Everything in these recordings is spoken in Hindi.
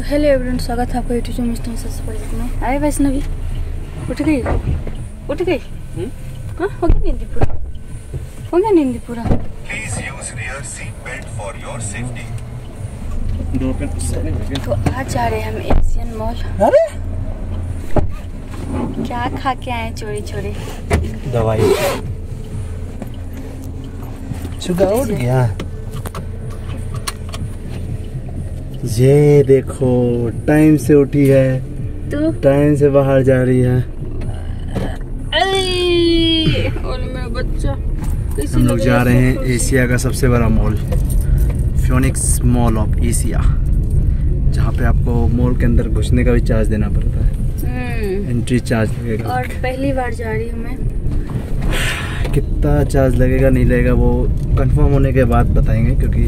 तो हेलो एवरीवन स्वागत है आपका यूट्यूब चैनल मिस्टर में आए वैष्णवी। उठ गई? उठ गई? हाँ हो गया नींद पूरा हो गया नींद पूरा Please use rear seat belt for your safety. तो आज जा रहे हैं हम एशियन मॉल अरे! क्या खा के आए चोरी चोरी? दवाई। चुका उठ गया। ये देखो टाइम से उठी है। तो? टाइम से बाहर जा रही है। और मेरा बच्चा हम लोग जा रहे हैं एशिया का सबसे बड़ा mall Phoenix mall of Asia जहाँ पे आपको मॉल के अंदर घुसने का भी चार्ज देना पड़ता है। हम्म, एंट्री चार्ज लगेगा। और पहली बार जा रही हूँ मैं। कितना चार्ज लगेगा नहीं लगेगा वो कंफर्म होने के बाद बताएँगे क्योंकि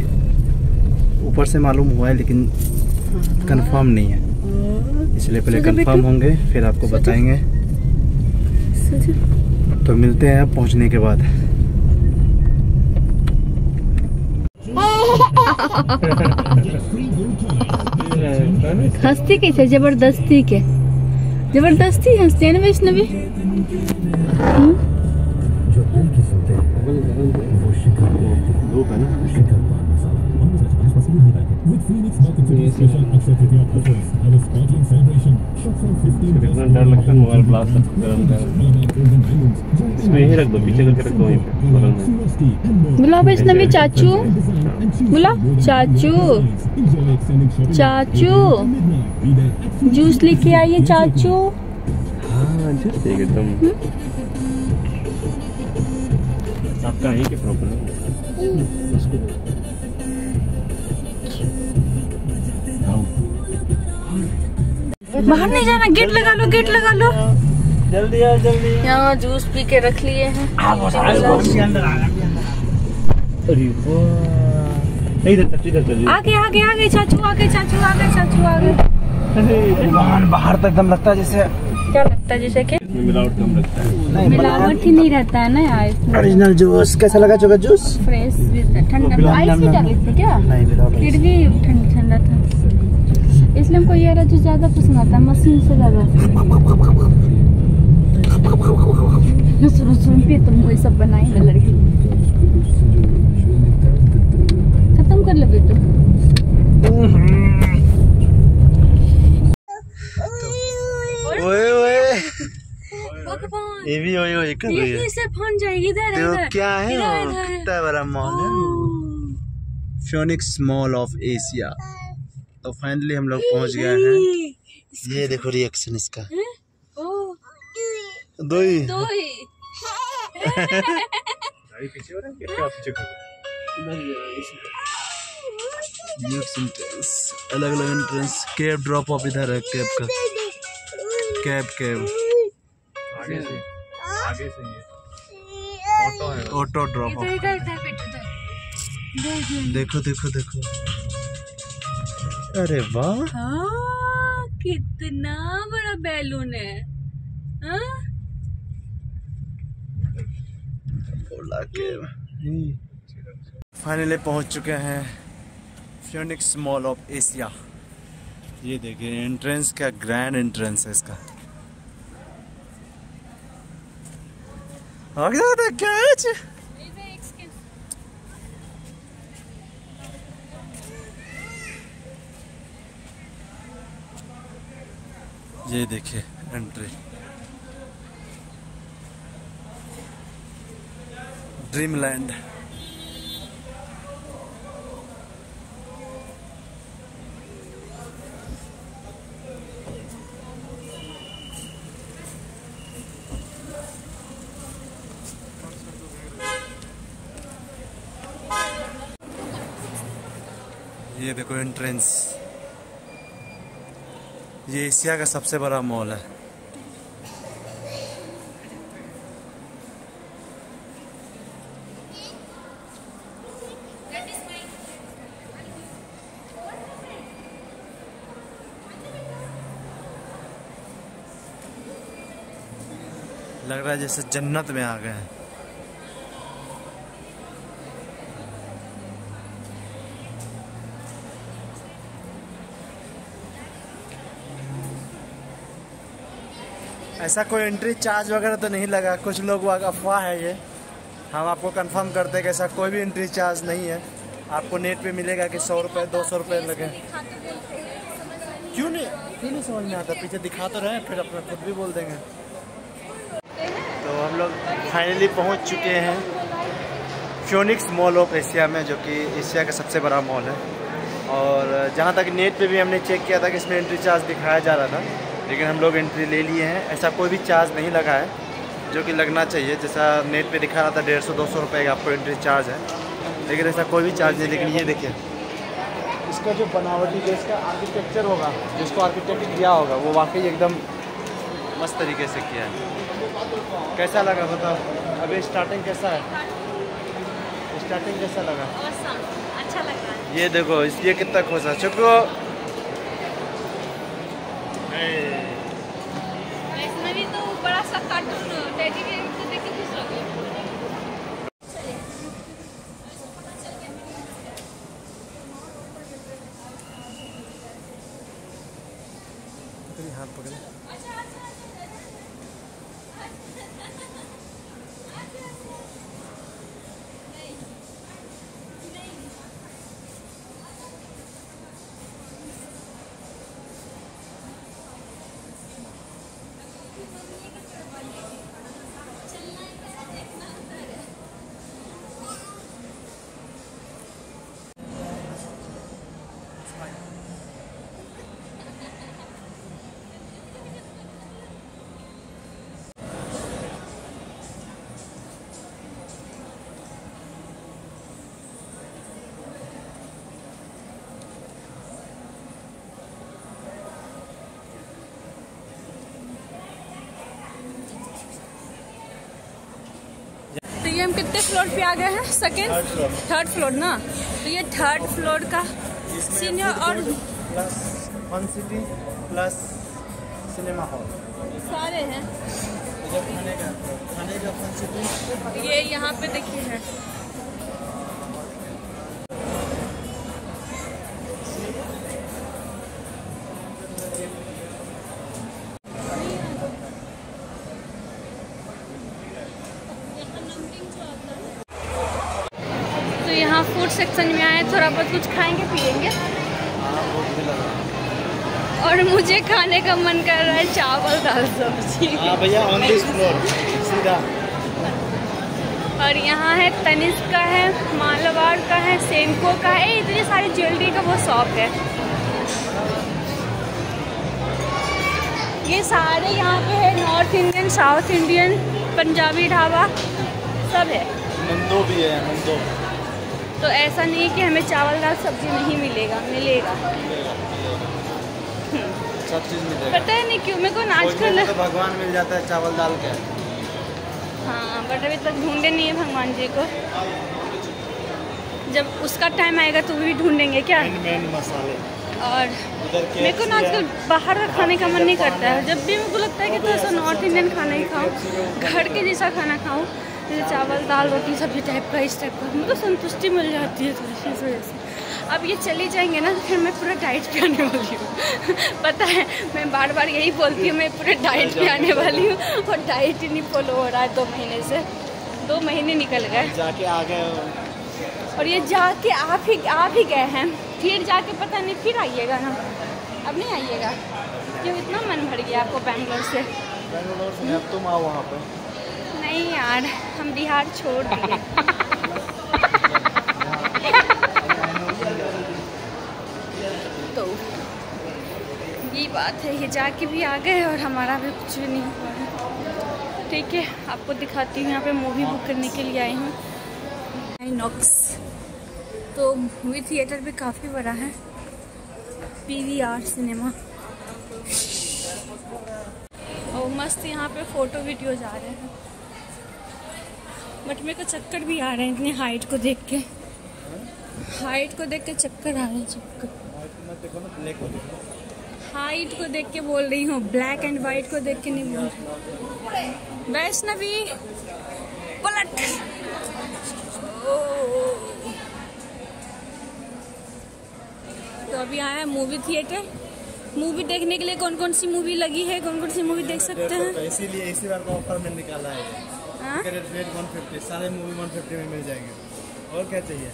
ऊपर से मालूम हुआ है लेकिन कंफर्म नहीं है। इसलिए पहले कंफर्म होंगे फिर आपको बताएँगे। तो मिलते हैं पहुँचने के बाद। हंसती कैसे ज़बरदस्ती के। ज़बरदस्ती हंसती है ना वैष्णवी? नहीं बैठे with Phoenix marketing special Akshaya Tritiya offers have a sparkling celebration shop for 15 कितना डर लगता है मोबाइल ब्लास्ट गरम गरम इसमें यही रख दो पीछे करके रख दो वहीं पे बगल में बुलाओ वैष्णवी चाचू बुलाओ चाचू चाचू जूस लेके आइए चाचू हाँ जस्ट एक एकदम आपका यहीं के प्रॉपर बाहर नहीं जाना गेट लगा लो गेट लगा लो। जल्दी आ जल्दी यहाँ जूस पी के रख लिए हैं। आगे आगे आगे चाचू आगे चाचू आगे चाचू आगे। बाहर बाहर तो एकदम लगता है जैसे क्या लगता है जैसे कि मिलावट कम है। मिलावट ही नहीं रहता है ना यार ओरिजिनल जूस कैसा लगा चुका जूस फ्रेश ठंडा आइस भी डाली थी क्या? फिर भी ठंडा ठंडा था। इसलिए हमको ये जूस ज़्यादा पसंद आता है मशीन से ज़्यादा। सुनो सुन पे तुम वही सब बनाई ना लड़की। खत्म कर लो बेटू। ओए ओए। ये भी ओए ओए कर रही है। ये से फन जाएगी इधर तो इधर। क्या है। कितना बड़ा मॉल है। मॉल ऑफ़ एशिया तो फाइनली हम लोग पहुँच गए हैं। ये देखो रिएक्शन इसका। दो ही दो ही पीछे हो रहा है क्या पीछे एंट्रेंस अलग अलग एंट्रेंस कैब ड्रॉप ऑफ़ इधर है कैब का। कैब कैब आगे से। आगे से ऑटो है। ऑटो ड्रॉप ऑफ़ देखो देखो देखो। अरे वाह। हाँ कितना बड़ा बैलून है हाँ? फाइनली पहुँच चुके हैं फियोनिक्स मॉल ऑफ़ एशिया ये देखिए एंट्रेंस क्या ग्रैंड एंट्रेंस है इसका। आगे जाता क्या है ये देखिए एंट्री ड्रीमलैंड ये देखो एंट्रेंस ये एशिया का सबसे बड़ा मॉल है। लग रहा है जैसे जन्नत में आ गए हैं। ऐसा कोई एंट्री चार्ज वगैरह तो नहीं लगा। कुछ लोग अफवाह है ये। हम आपको कंफर्म करते हैं कि ऐसा कोई भी एंट्री चार्ज नहीं है। आपको नेट पे मिलेगा कि सौ रुपये दो सौ रुपये लगे। क्यों नहीं? क्यों नहीं समझ में आता? पीछे दिखा तो रहे फिर अपना खुद भी बोल देंगे। तो हम लोग फाइनली पहुँच चुके हैं फ्योनिक्स मॉल ऑफ़ एशिया में, जो कि एशिया का सबसे बड़ा मॉल है। और जहाँ तक नेट पे भी हमने चेक किया था कि इसमें एंट्री चार्ज दिखाया जा रहा था। लेकिन हम लोग एंट्री ले लिए हैं। ऐसा कोई भी चार्ज नहीं लगा है जो कि लगना चाहिए। जैसा नेट पे दिखा रहा था डेढ़ सौ दो सौ रुपये का आपको एंट्री चार्ज है। लेकिन ऐसा कोई भी चार्ज नहीं लेकिन ये देखिए। इसका जो बनावटी जो इसका आर्किटेक्चर होगा जिसको आर्किटेक्ट किया होगा वो वाकई एकदम मस्त तरीके से किया है। कैसा लगा बताओ? अभी स्टार्टिंग कैसा है? स्टार्टिंग कैसा लगा? अच्छा लग। रहा है ये देखो इसलिए कितना खुश है। वैष्णवी तो बड़ा सा कार्टून टेडी बियर को देख के खुश हो हाथ पकड़े. ये हम कितने फ्लोर पे आ गए हैं? सेकेंड थर्ड फ्लोर ना? तो ये थर्ड फ्लोर का सीनियर और plus one city plus cinema hall सारे हैं। खाने का खाने का ये यहाँ पे देखिए है। थोड़ा बहुत कुछ खाएँगे लगा और मुझे खाने का मन कर रहा है चावल दाल सब्ज़ी। हाँ भैया ऑन दिस फ्लोर सीधा। और यहाँ है तनिष्क का है मालाबार का है सेनको का है। इतनी सारी ज्वेलरी का वो शॉप है। ये सारे यहाँ पे है North Indian South Indian Punjabi dhaba सब है। नंदो भी है नंदो तो ऐसा नहीं कि हमें चावल दाल सब्ज़ी नहीं मिलेगा मिलेगा। सब चीज़ मिलेगा। पता है नहीं क्यों मेरे को आजकल तो भगवान मिल जाता है चावल दाल के। हाँ बट अभी तक ढूंढे नहीं है भगवान जी को। जब उसका टाइम आएगा तो भी ढूंढेंगे क्या? मेन मेन मसाले। और मेरे को ना आजकल बाहर का खाने का मन नहीं करता है। जब भी मेरे को लगता है कि थोड़ा सा नॉर्थ इंडियन खाना ही खाऊं घर के जैसा खाना खाऊं जैसे चावल दाल रोटी सब्ज़ी टाइप का इस टाइप का। मतलब संतुष्टि मिल जाती है थोड़ी सी इस वजह से। अब ये चली जाएँगे ना तो फिर मैं पूरा डाइट पे आने वाली हूँ। पता है मैं बार बार यही बोलती हूँ मैं पूरे डाइट पे आने वाली हूँ और डाइट ही नहीं फॉलो हो रहा है दो महीने से। दो महीने निकल गए। जाके आ गए और ये जाके आप ही आप ही गए हैं। फिर जाके पता नहीं फिर आइएगा ना। अब नहीं आइएगा। क्यों इतना मन भर गया आपको बैंगलोर से? बेंगलोर से अब तुम आओ वहाँ पे। नहीं यार, हम बिहार छोड़ दिए तो ये बात है, ये जाके भी आ गए और हमारा भी कुछ भी नहीं हुआ है। ठीक है, आपको दिखाती हूँ, यहाँ पे मूवी बुक करने के लिए आई हूँ। आईनॉक्स तो मूवी थिएटर भी काफ़ी बड़ा है। पीवीआर सिनेमा और मस्त यहाँ पे फ़ोटो वीडियो आ रहे हैं। बट मेरे को चक्कर भी आ रहे हैं इतनी हाइट को देख के। हाइट को देख के चक्कर आ रहे हैं, चक्कर। हाइट को देख के बोल रही हूँ ब्लैक एंड वाइट को देख के नहीं बोल रही। वैष्णवी, पलट। तो अभी आया है मूवी थिएटर मूवी देखने के लिए कौन कौन सी मूवी लगी है? कौन कौन सी मूवी देख सकते हैं? इसीलिए इसी बार का ऑफ़र में निकाला हाँ? रेट वन फिफ्टी सारे मूवी वन फिफ्टी में मिल जाएँगे। और क्या चाहिए?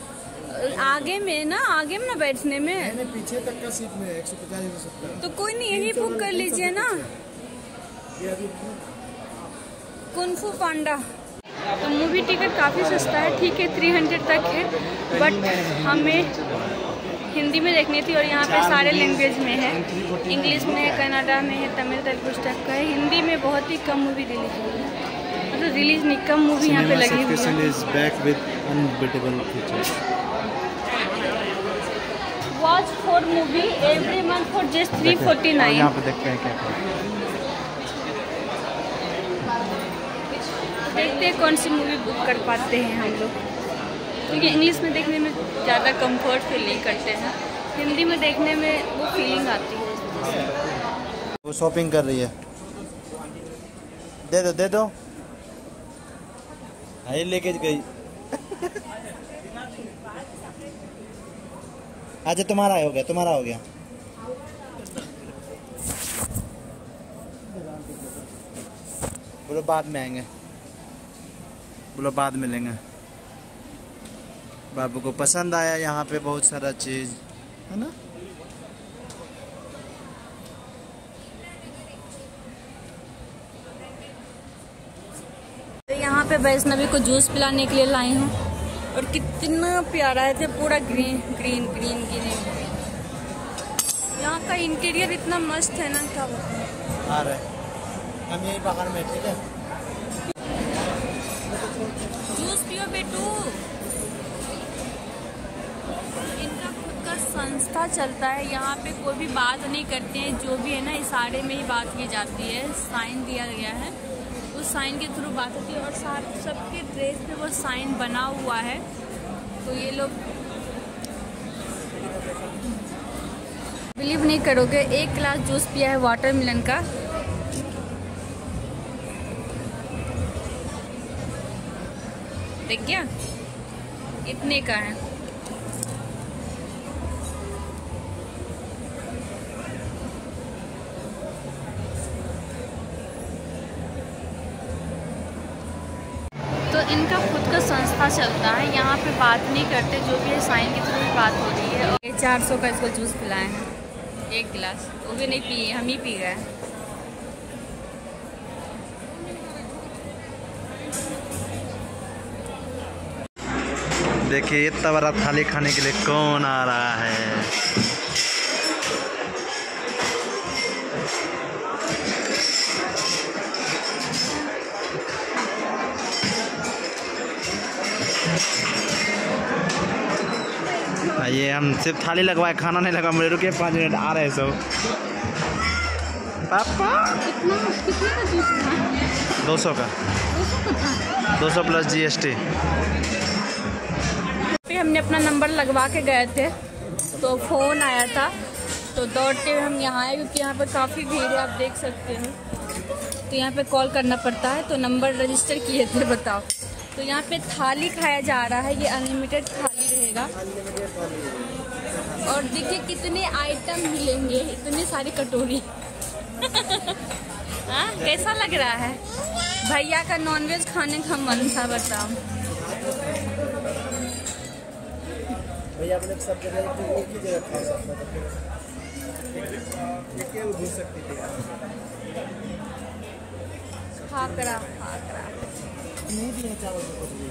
आगे में ना आगे में ना बैठने में। नहीं पीछे तक का सीट में एक सौ पचास एक सौ सत्तर। तो कोई नहीं यही बुक कर लीजिए ना। Kung Fu Panda. तो मूवी टिकट काफ़ी सस्ता है ठीक है थ्री हंड्रेड तक है बट हमें हिंदी में देखनी थी और यहाँ पे सारे लैंग्वेज में है। इंग्लिश में है कन्नडा में है तमिल तेलुगु टाइप का है। हिंदी में बहुत ही कम मूवी रिलीज़ हुई है। रिलीज़ नहीं कम मूवी यहाँ पे लगी हुई है। is back with unbeatable watch four movie every month for just three forty और यहाँ पे देखते हैं क्या क्या। देखते हैं कौन सी मूवी बुक कर पाते हैं हम लोग। क्योंकि इंग्लिश में देखने में ज़्यादा कंफर्ट फील नहीं करते हैं। हिंदी में देखने में वो फीलिंग आती है। वो शॉपिंग कर रही है। दे दो दे दो। हाँ, लेके गई। अच्छा तुम्हारा हो गया तुम्हारा हो गया। बोलो बाद में आएँगे। बोलो बाद में लेंगे। बाबू को पसंद आया यहाँ पे बहुत सारा चीज़ है ना तो यहाँ पे वैष्णवी को जूस पिलाने के लिए लाई हूँ। और कितना प्यारा है पूरा ग्रीन ग्रीन ग्रीन ग्रीन। यहाँ का इंटीरियर इतना मस्त है ना क्या आ रहे हम यही बाहर में ठीक है? जूस पियो बेटू। इनका खुद का संस्था चलता है यहाँ पे कोई भी बात नहीं करते हैं। जो भी है ना इशारे में ही बात की जाती है साइन दिया गया है। उस साइन के थ्रू बात होती है और साथ सबके ड्रेस पे वो साइन बना हुआ है। तो ये लोग बिलीव नहीं करोगे, एक गिलास जूस पिया है वाटर मिलन का। देख गया? इतने का है। चलता है यहाँ पे बात नहीं करते जो भी है साइन के थ्रू ही बात हो रही है। और चार सौ का इसको जूस पिलाए। हैं एक गिलास। वो भी नहीं पिए हम ही पी गए देखिए इतना बड़ा थाली खाने के लिए कौन आ रहा है? हम सिर्फ़ थाली लगवाए खाना नहीं लगा मुझे रुके पाँच मिनट आ रहे हैं सब। पापा! कितना कितने का जूस था? दो सौ का। दो सौ प्लस जीएसटी हमने अपना नंबर लगवा के गए थे तो फ़ोन आया था तो दौड़ते हुए हम यहाँ आए क्योंकि यहाँ पर काफ़ी भीड़ है आप देख सकते हैं। तो यहाँ पे कॉल करना पड़ता है तो नंबर रजिस्टर किए थे बताओ। तो यहाँ पे थाली खाया जा रहा है ये अनलिमिटेड थाली रहेगा। और देखिए कितने आइटम मिलेंगे इतने सारी कटोरी। हाँ कैसा लग रहा है? भैया का नॉनवेज खाने का मन था बताओ। भैया अपने सब जगह एक ही जगह खा सकता खाकरा खाकरा। नहीं चावल भी।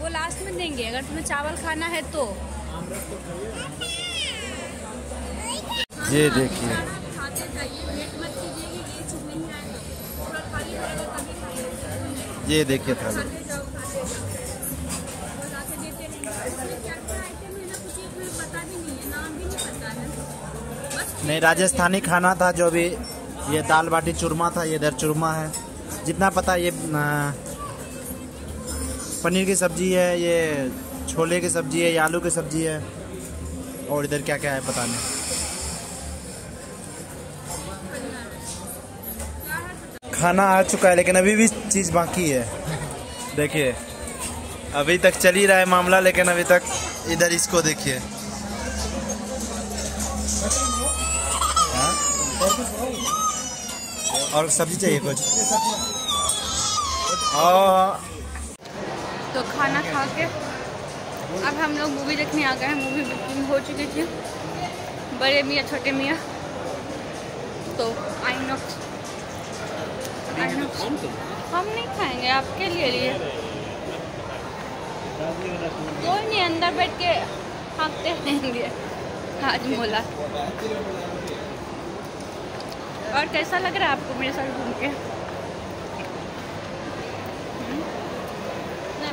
वो लास्ट में देंगे अगर तुम्हें चावल खाना है तो। ये देखिए। ये देखिए थाली। बस नहीं राजस्थानी खाना था जो भी ये दाल बाटी चूरमा था ये इधर चूरमा है। जितना पता ये पनीर की सब्ज़ी है ये छोले की सब्ज़ी है, आलू की सब्ज़ी है, और इधर क्या क्या है पता नहीं खाना आ चुका है, लेकिन अभी भी चीज़ बाकी है। देखिए, अभी तक चल ही रहा है मामला, लेकिन अभी तक इधर इसको देखिए। और सब्ज़ी चाहिए कुछ? और तो खाना खा के अब हम लोग मूवी देखने आ गए हैं। मूवी बुकिंग हो चुकी थी। बड़े मियाँ छोटे मियाँ। तो आइनॉक्स आइनॉक्स हम नहीं खाएँगे आपके लिए लिए कोई नहीं अंदर बैठ के हाँकते रहेंगे आज मोला। और कैसा लग रहा है आपको मेरे साथ घूम के हम्म? नहीं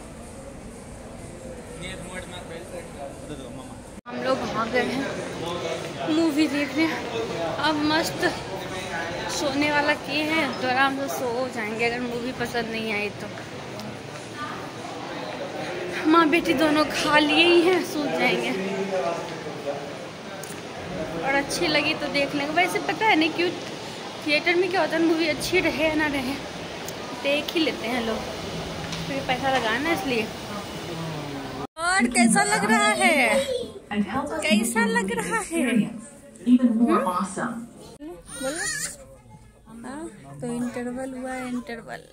लोग आ गए हैं। मूवी देखने अब मस्त सोने वाला किए हैं। तो आराम से सो जाएँगे। अगर मूवी पसंद नहीं आई तो। माँ बेटी दोनों खा लिए ही हैं, सो जाएँगे। और अच्छी लगी तो देख लेंगे वैसे पता है नहीं क्यों थिएटर में क्या होता है मूवी अच्छी रहे या ना रहे, देख ही लेते हैं लोग। फिर पैसा लगाना इसलिए। और कैसा लग रहा है? And help us कैसा make लग रहा है experience even more awesome. Hmm? Ah, तो इंटरवल हुआ इंटरवल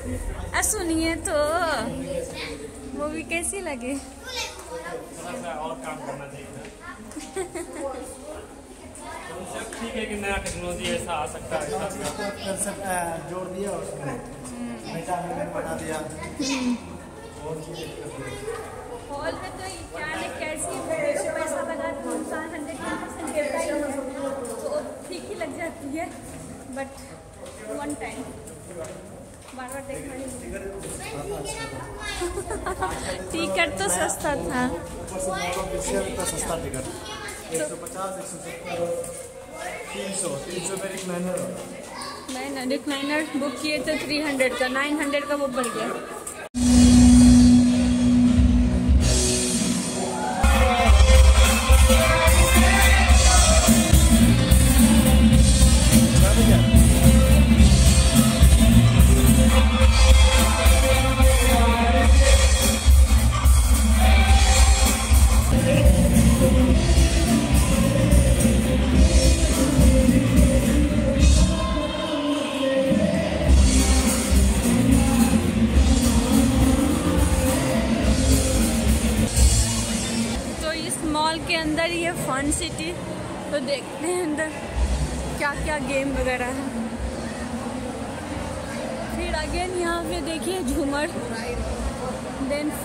सुनिए तो मूवी कैसी लगी? ठीक है कि नया टेक्नोलॉजी ऐसा आ सकता है? जोड़ दिया उसमें बना दिया। हॉल में तो क्या ने कैसी मूवी पैसा लगा तो इंसान हंड्रेड परसेंट देता ही है। तो ठीक ही लग जाती है बट वन टाइम बार बार देखना टिकट तो सस्ता था। मोटो सस्ता टिकट। एक सौ पचास एक सौ सत्तर तीन सौ तीन सौ में एक महीने मैंने रिक्लाइनर बुक किए थे थ्री हंड्रेड का नाइन हंड्रेड का वो बन गया।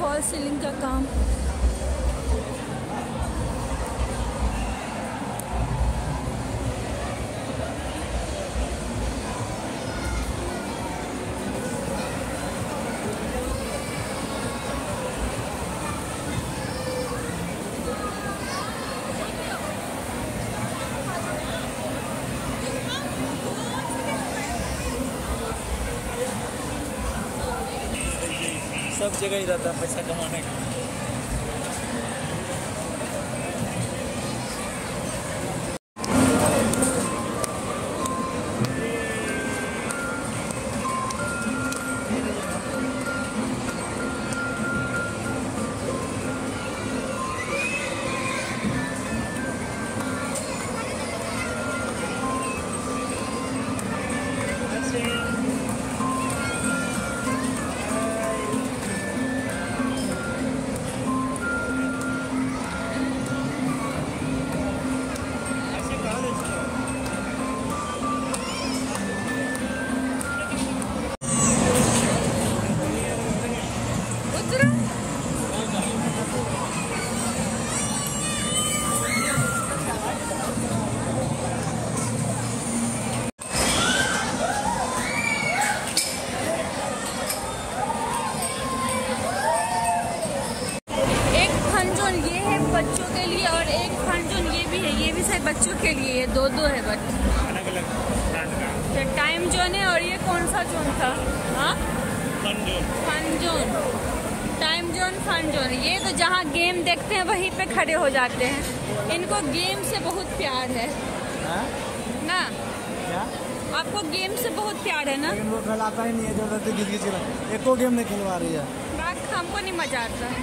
फॉल सीलिंग का काम सब जगह ही रहता है पैसा कमाने का। एको गेम नहीं खिलवा रही है। हमको नहीं मज़ा आता। है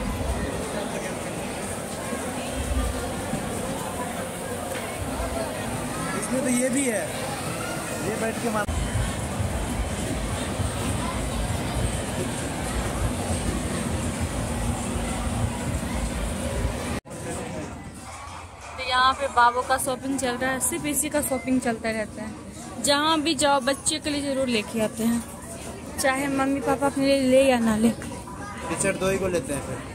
इसमें तो ये भी है। ये बैठ के मार तो यहाँ पे बाबू का शॉपिंग चल रहा है सिर्फ़ इसी का शॉपिंग चलता रहता है। जहाँ भी जाओ बच्चे के लिए ज़रूर लेके आते हैं। चाहे मम्मी पापा अपने लिए ले या ना ले। टीचर दो ही को लेते हैं फिर।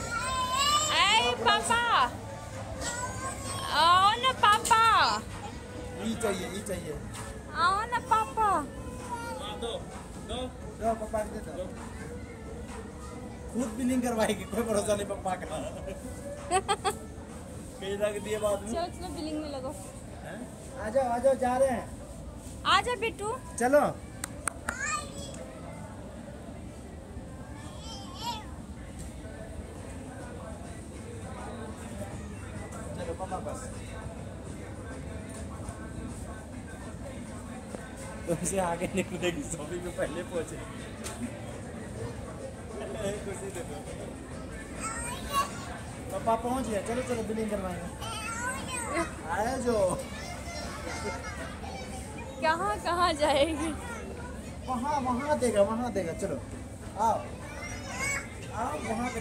अरे पापा। आओ ना पापा। ई चाहिए ई चाहिए। आओ ना पापा। दो पापा दे दो। खुद बिलिंग करवाएगी कोई भरोसा नहीं पापा का। रख दिए बाद में। चलो चलो बिलिंग में लगो। आ जाओ आ जाओ जा रहे हैं। आ जा बेटू। चलो। चलो पापा बस। तुमसे आगे निकलेगी शॉपिंग में पहले पहुँचे। खुशी दे दो पापा पहुँच गया चलो चलो बिलिंग करवाएँगे। आया जो। कहाँ कहाँ जाएगी? वहाँ वहाँ देगा वहाँ देगा। चलो आओ। आओ वहाँ पे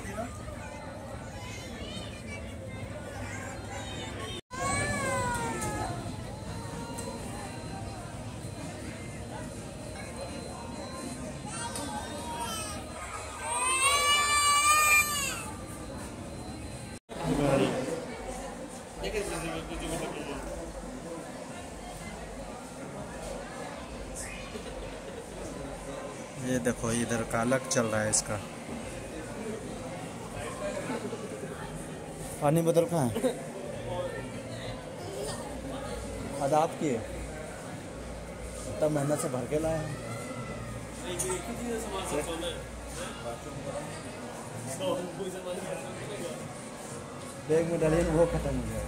ये देखो इधर कालक चल रहा है इसका। पानी बदल कहाँ है? आदाब की है? इतना मेहनत से भर के लाए हैं। बैग में डालिए ना वो खत्म हो गया।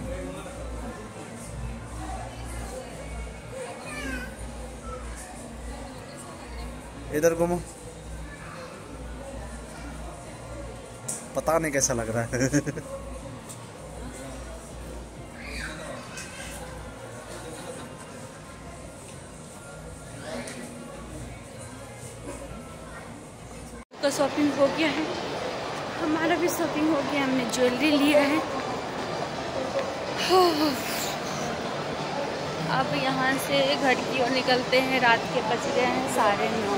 इधर घूमो। पता नहीं कैसा लग रहा है। तो शॉपिंग हो गया है। हमारा भी शॉपिंग हो गया, हमने ज्वेलरी लिया है। अब यहाँ से घर की ओर निकलते हैं, रात के बज गए हैं साढ़े नौ।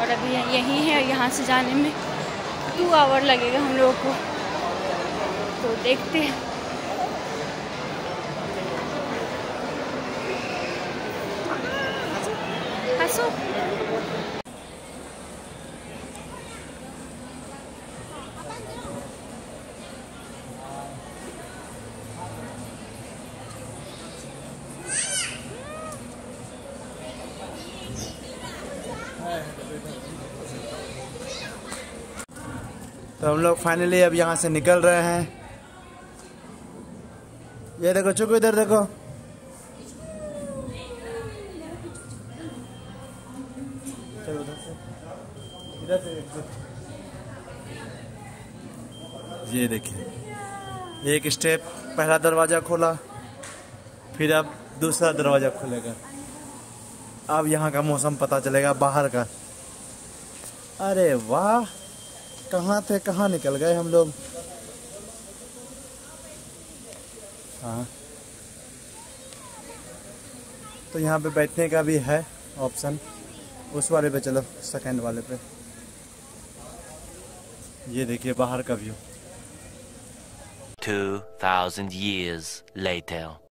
और अभी यहीं है, यहाँ से जाने में। टू आवर लगेगा हम लोगों को। तो देखते हैं हंसो तो हम लोग फाइनली अब यहाँ से निकल रहे हैं। ये देखो, चुको इधर देखो। ये देखिए, एक स्टेप पहला दरवाज़ा खोला, फिर अब दूसरा दरवाज़ा खुलेगा। अब यहाँ का मौसम पता चलेगा बाहर का। अरे वाह! कहाँ थे कहाँ निकल गए हम लोग? हाँ। तो यहाँ पे बैठने का भी है ऑप्शन। उस वाले पे चलो सेकंड वाले पे। ये देखिए बाहर का व्यू 2,000 years later.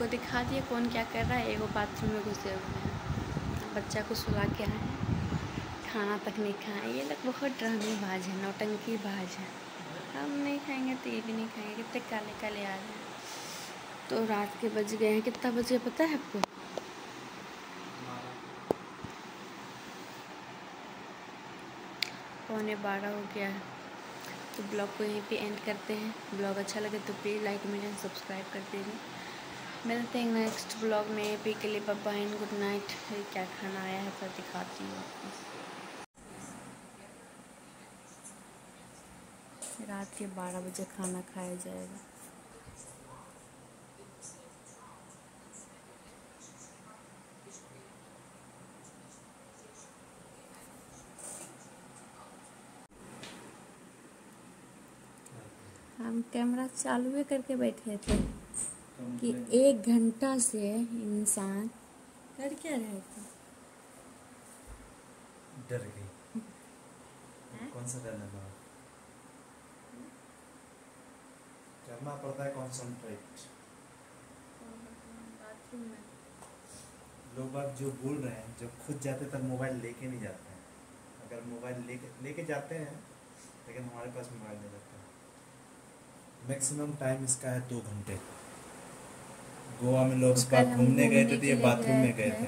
आपको दिखा दिए, कौन क्या कर रहा है एगो बाथरूम में घुसे हुए हैं। बच्चा को सुला के आए खाना तक नहीं खाए। ये लोग बहुत ड्रामे बाज है, नौटंकी बाज है। हम नहीं खाएँगे तो ये भी नहीं खाएँगे कितने काले काले आ रहे हैं। तो रात के बज गए हैं। कितना बज गया पता है आपको? पौने बारह हो गया है। तो ब्लॉग को यहीं पे एंड करते हैं। ब्लॉग अच्छा लगे तो प्लीज़ लाइक एंड सब्सक्राइब कर दीजिए मिलते हैं नेक्स्ट ब्लॉग में पी के लिए बाबा एंड गुड नाइट क्या खाना आया है तो दिखाती हूँ आपको। रात के बारह बजे खाना खाया जाएगा। हम कैमरा चालू करके बैठे थे। कि एक घंटा से इंसान कर क्या रहे थे डर गई। कौन सा डरने करना पड़ता है लोग बाग जो बोल रहे हैं जब खुद जाते तब मोबाइल लेके नहीं जाते हैं। अगर मोबाइल लेके लेके जाते हैं लेकिन हमारे पास मोबाइल नहीं रहता। मैक्सिमम टाइम इसका है दो घंटे। गोवा में लोग कल घूमने गए थे तो ये बाथरूम में गए। थे।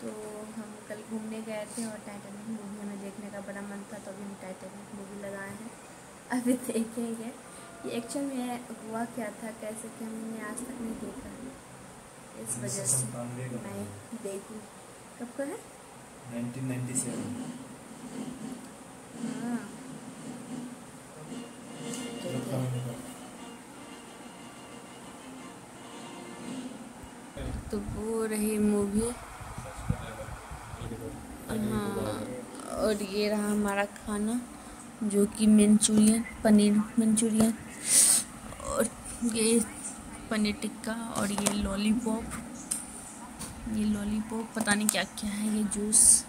तो हम कल घूमने गए थे और टाइटैनिक मूवी हमें देखने का बड़ा मन था तो अभी हम टाइटैनिक मूवी लगाए हैं। अभी देखेंगे ये। एक्चुअल में हुआ क्या था कैसे कि हमने आज तक नहीं देखा है। इस वजह से मैं देखूँ कब का है? 1997 रही मूवी हाँ और ये रहा हमारा खाना, जो कि मंचूरियन, पनीर मंचूरियन। और ये पनीर टिक्का और ये लॉलीपॉप ये लॉलीपॉप पता नहीं क्या क्या है, ये जूस